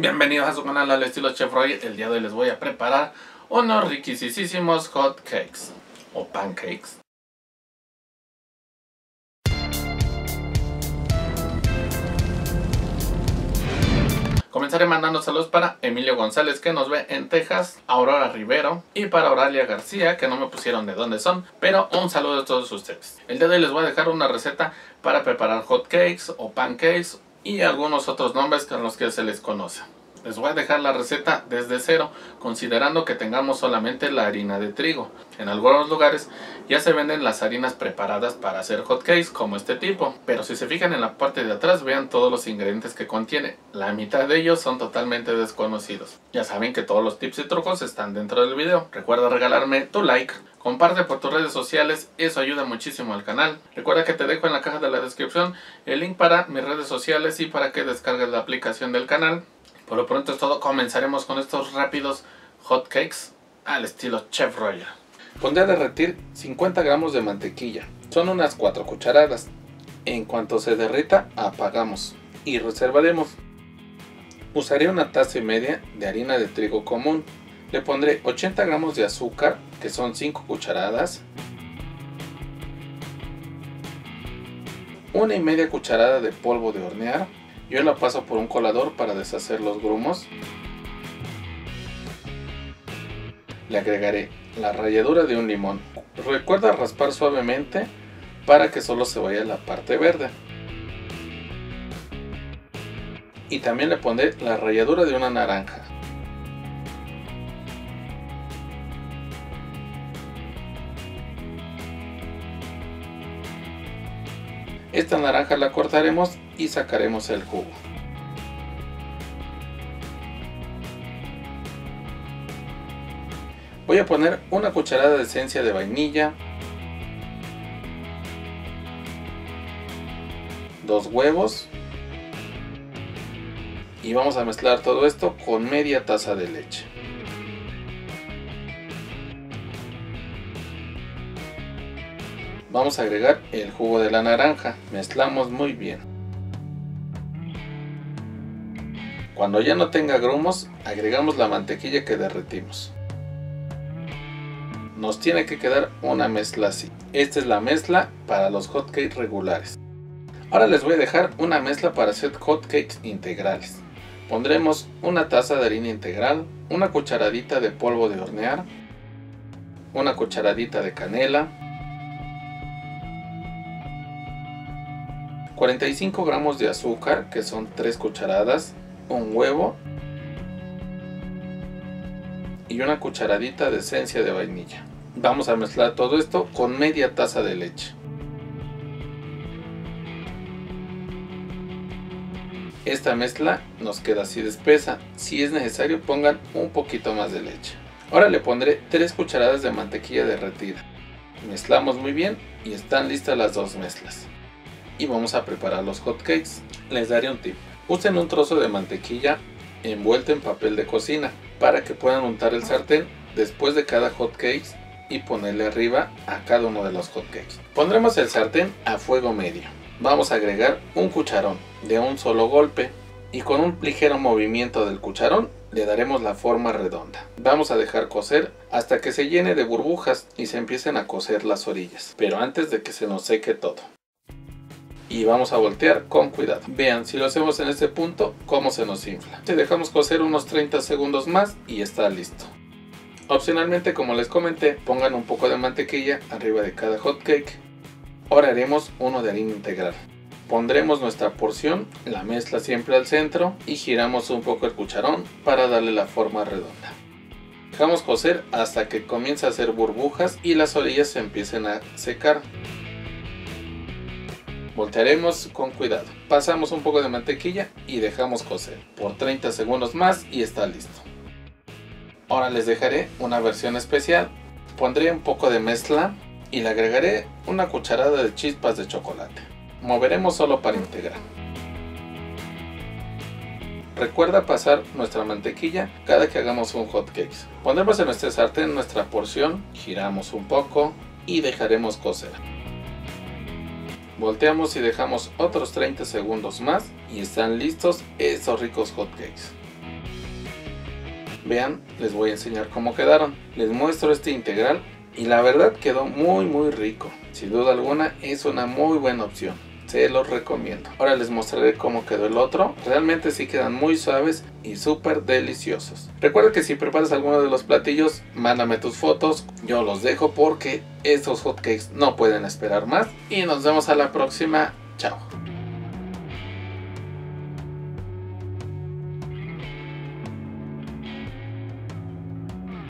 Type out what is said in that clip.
Bienvenidos a su canal al estilo Chef Roy. El día de hoy les voy a preparar unos riquisísimos hot cakes o pancakes. Comenzaré mandando saludos para Emilio González que nos ve en Texas, Aurora Rivero y para Auralia García que no me pusieron de dónde son, pero un saludo a todos ustedes. El día de hoy les voy a dejar una receta para preparar hot cakes o pancakes y algunos otros nombres con los que se les conoce. Les voy a dejar la receta desde cero, considerando que tengamos solamente la harina de trigo. En algunos lugares ya se venden las harinas preparadas para hacer hot cakes como este tipo, pero si se fijan en la parte de atrás vean todos los ingredientes que contiene. La mitad de ellos son totalmente desconocidos. Ya saben que todos los tips y trucos están dentro del video. Recuerda regalarme tu like, Comparte por tus redes sociales, eso ayuda muchísimo al canal. Recuerda que te dejo en la caja de la descripción el link para mis redes sociales y para que descargues la aplicación del canal. Por lo pronto es todo, comenzaremos con estos rápidos hot cakes al estilo Chef Royal. Pondré a derretir 50 gramos de mantequilla, son unas 4 cucharadas. En cuanto se derrita, apagamos y reservaremos. Usaré una taza y media de harina de trigo común. Le pondré 80 gramos de azúcar que son 5 cucharadas, una y media cucharada de polvo de hornear, yo la paso por un colador para deshacer los grumos, le agregaré la ralladura de un limón, recuerda raspar suavemente para que solo se vaya la parte verde. Y también le pondré la ralladura de una naranja. Esta naranja la cortaremos y sacaremos el jugo. Voy a poner una cucharada de esencia de vainilla, dos huevos y vamos a mezclar todo esto con media taza de leche. Vamos a agregar el jugo de la naranja, mezclamos muy bien. Cuando ya no tenga grumos, agregamos la mantequilla que derretimos. Nos tiene que quedar una mezcla así. Esta es la mezcla para los hotcakes regulares. Ahora les voy a dejar una mezcla para hacer hotcakes integrales. Pondremos una taza de harina integral, una cucharadita de polvo de hornear, una cucharadita de canela, 45 gramos de azúcar, que son 3 cucharadas, un huevo y una cucharadita de esencia de vainilla. Vamos a mezclar todo esto con media taza de leche. Esta mezcla nos queda así de espesa, si es necesario pongan un poquito más de leche. Ahora le pondré 3 cucharadas de mantequilla derretida. Mezclamos muy bien y están listas las dos mezclas y vamos a preparar los hot cakes. Les daré un tip. Usen un trozo de mantequilla envuelto en papel de cocina para que puedan untar el sartén después de cada hot cake y ponerle arriba a cada uno de los hot cakes. Pondremos el sartén a fuego medio. Vamos a agregar un cucharón de un solo golpe y con un ligero movimiento del cucharón le daremos la forma redonda. Vamos a dejar cocer hasta que se llene de burbujas y se empiecen a cocer las orillas, pero antes de que se nos seque todo y vamos a voltear con cuidado. Vean, si lo hacemos en este punto, cómo se nos infla. Si dejamos cocer unos 30 segundos más y está listo. Opcionalmente, como les comenté, pongan un poco de mantequilla arriba de cada hot cake. Ahora haremos uno de harina integral. Pondremos nuestra porción, la mezcla siempre al centro y giramos un poco el cucharón para darle la forma redonda. Dejamos cocer hasta que comience a hacer burbujas y las orillas se empiecen a secar. Voltearemos con cuidado. Pasamos un poco de mantequilla y dejamos cocer por 30 segundos más y está listo. Ahora les dejaré una versión especial. Pondré un poco de mezcla y le agregaré una cucharada de chispas de chocolate. Moveremos solo para integrar. Recuerda pasar nuestra mantequilla cada que hagamos un hot cake. Pondremos en nuestra sartén nuestra porción, giramos un poco y dejaremos cocer. Volteamos y dejamos otros 30 segundos más y están listos esos ricos hotcakes. Vean, les voy a enseñar cómo quedaron. Les muestro este integral y la verdad quedó muy muy rico. Sin duda alguna es una muy buena opción. Se los recomiendo. Ahora les mostraré cómo quedó el otro. Realmente sí quedan muy suaves y súper deliciosos. Recuerda que si preparas alguno de los platillos, mándame tus fotos. Yo los dejo porque estos hotcakes no pueden esperar más. Y nos vemos a la próxima. Chao.